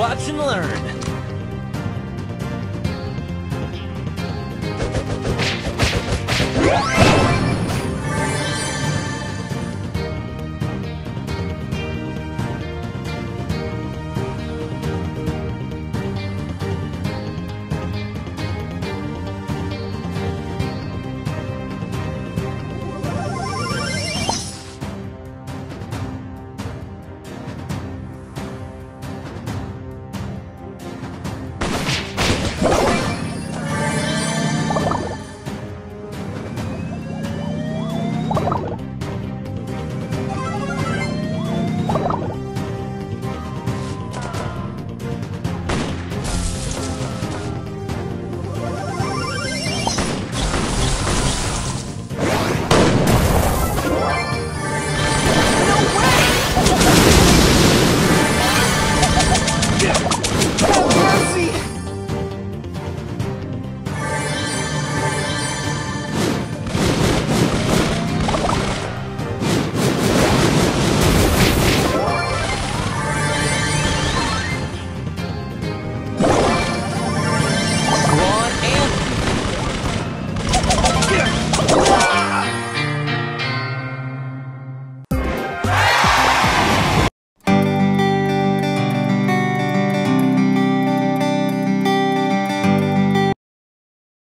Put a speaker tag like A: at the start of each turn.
A: Watch and learn.